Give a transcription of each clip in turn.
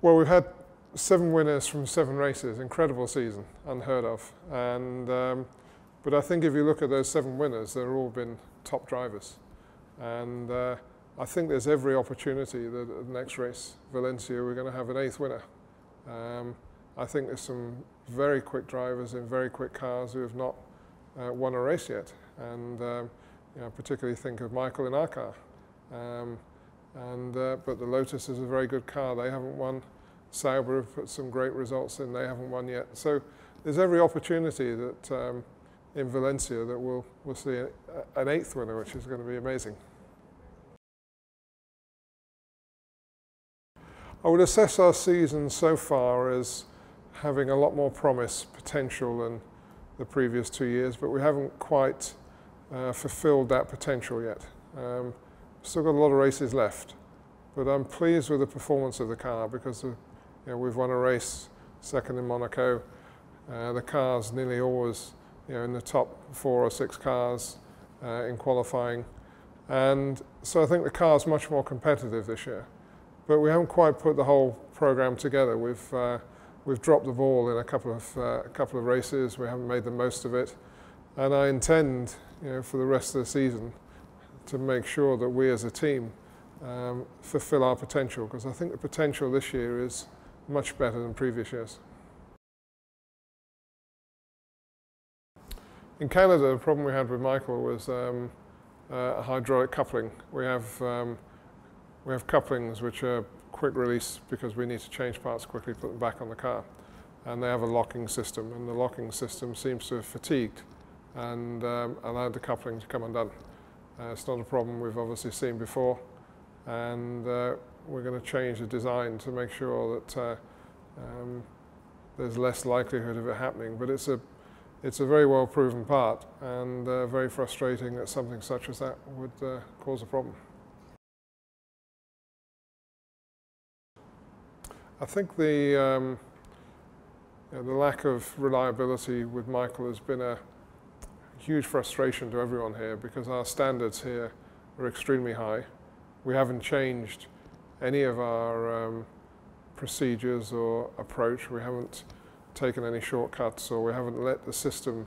Well, we've had seven winners from seven races, incredible season, unheard of. And um, but I think if you look at those seven winners, they've all been top drivers, and uh, I think there's every opportunity that at the next race, Valencia, we're going to have an eighth winner. Um, I think there's some very quick drivers in very quick cars who have not uh, won a race yet, and um, you know, particularly think of Michael in our car. Um, and uh, but the Lotus is a very good car. They haven't won. Sauber have put some great results in. They haven't won yet. So there's every opportunity that um, in Valencia that we'll we'll see an eighth winner, which is going to be amazing. I would assess our season so far as having a lot more promise, potential than the previous two years, but we haven't quite uh, fulfilled that potential yet. Um, still got a lot of races left, but I'm pleased with the performance of the car because uh, you know, we've won a race, second in Monaco. Uh, the car's nearly always you know, in the top four or six cars uh, in qualifying. And so I think the car's much more competitive this year. But we haven't quite put the whole program together. We've, uh, we've dropped the ball in a couple of, uh, a couple of races. We haven't made the most of it. And I intend, you know, for the rest of the season to make sure that we as a team um, fulfill our potential because I think the potential this year is much better than previous years. In Canada, the problem we had with Michael was um, uh, hydraulic coupling. We have, um, we have couplings which are quick release because we need to change parts quickly, put them back on the car. And they have a locking system, and the locking system seems to have fatigued and um, allowed the coupling to come undone. Uh, it's not a problem we've obviously seen before, and uh, we're going to change the design to make sure that uh, um, there's less likelihood of it happening. But it's a it's a very well proven part and uh, very frustrating that something such as that would uh, cause a problem. I think the, um, you know, the lack of reliability with Michael has been a huge frustration to everyone here because our standards here are extremely high. We haven't changed any of our um, procedures or approach. We haven't taken any shortcuts or we haven't let the system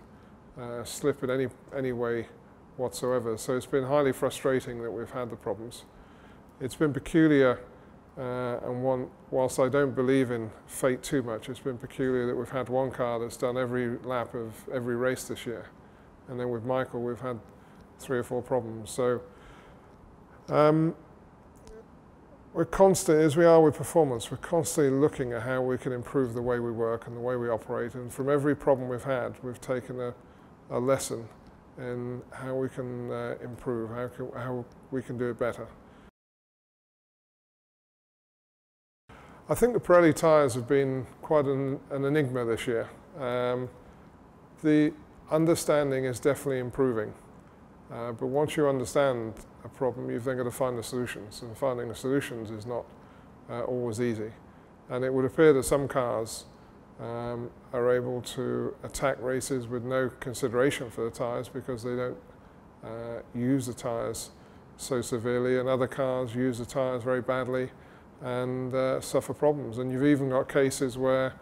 uh, slip in any, any way whatsoever. So it's been highly frustrating that we've had the problems. It's been peculiar uh, and one, whilst I don't believe in fate too much, it's been peculiar that we've had one car that's done every lap of every race this year. And then with Michael, we've had three or four problems. So um, we're constant, as we are with performance, we're constantly looking at how we can improve the way we work and the way we operate. And from every problem we've had, we've taken a, a lesson in how we can uh, improve, how, can, how we can do it better. I think the Pirelli tyres have been quite an, an enigma this year. Um, the understanding is definitely improving. Uh, but once you understand a problem, you've then got to find the solutions. And finding the solutions is not uh, always easy. And it would appear that some cars um, are able to attack races with no consideration for the tyres because they don't uh, use the tyres so severely, and other cars use the tyres very badly and uh, suffer problems. And you've even got cases where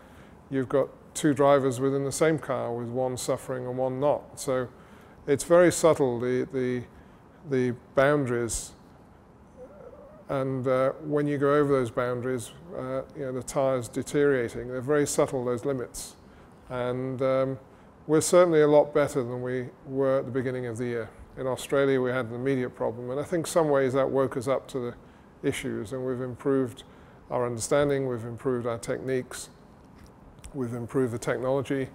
you've got two drivers within the same car with one suffering and one not. So it's very subtle, the, the, the boundaries. And uh, when you go over those boundaries, uh, you know, the tire's deteriorating. They're very subtle, those limits. And um, we're certainly a lot better than we were at the beginning of the year. In Australia, we had an immediate problem. And I think some ways that woke us up to the issues. And we've improved our understanding, we've improved our techniques, we've improved the technology.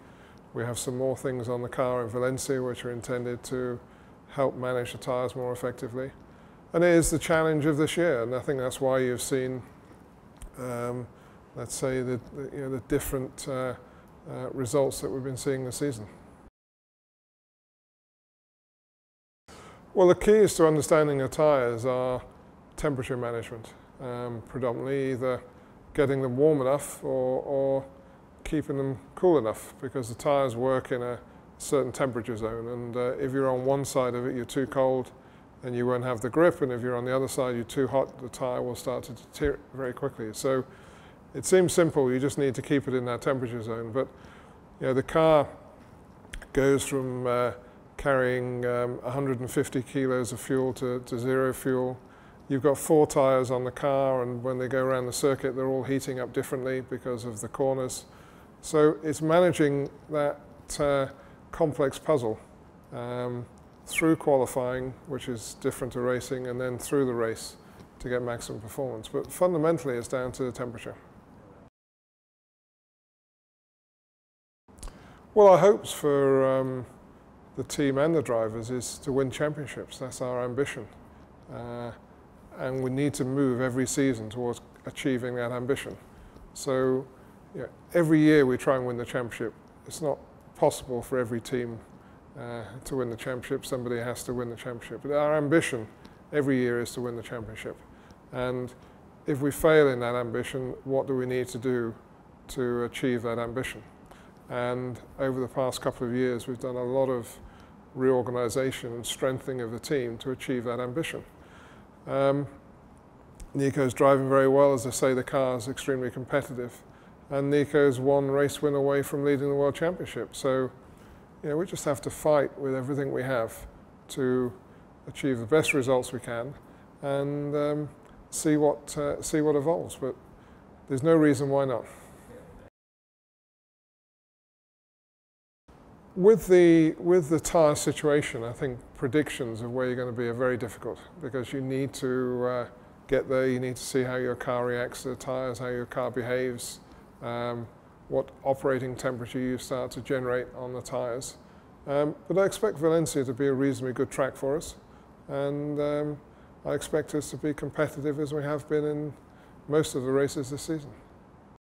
We have some more things on the car in Valencia which are intended to help manage the tyres more effectively. And it is the challenge of this year, and I think that's why you've seen, um, let's say, the, the, you know, the different uh, uh, results that we've been seeing this season. Well, the keys to understanding the tyres are temperature management, um, predominantly either getting them warm enough or, or keeping them cool enough because the tyres work in a certain temperature zone and uh, if you're on one side of it you're too cold then you won't have the grip and if you're on the other side you're too hot the tyre will start to deteriorate very quickly. So it seems simple, you just need to keep it in that temperature zone, but you know, the car goes from uh, carrying um, 150 kilos of fuel to, to zero fuel. You've got four tyres on the car, and when they go around the circuit, they're all heating up differently because of the corners. So it's managing that uh, complex puzzle um, through qualifying, which is different to racing, and then through the race to get maximum performance. But fundamentally, it's down to the temperature. Well, our hopes for um, the team and the drivers is to win championships. That's our ambition. Uh, and we need to move every season towards achieving that ambition. So you know, every year we try and win the championship. It's not possible for every team uh, to win the championship. Somebody has to win the championship. But our ambition every year is to win the championship. And if we fail in that ambition, what do we need to do to achieve that ambition? And over the past couple of years, we've done a lot of reorganization and strengthening of the team to achieve that ambition. Um, Nico's driving very well. As I say, the car is extremely competitive and Nico's one race win away from leading the World Championship. So, you know, we just have to fight with everything we have to achieve the best results we can and um, see what uh, see what evolves. But there's no reason why not. With the with the tyre situation, I think predictions of where you're going to be are very difficult because you need to uh, get there. You need to see how your car reacts to the tyres, how your car behaves um, what operating temperature you start to generate on the tyres. Um, but I expect Valencia to be a reasonably good track for us, and um, I expect us to be competitive as we have been in most of the races this season.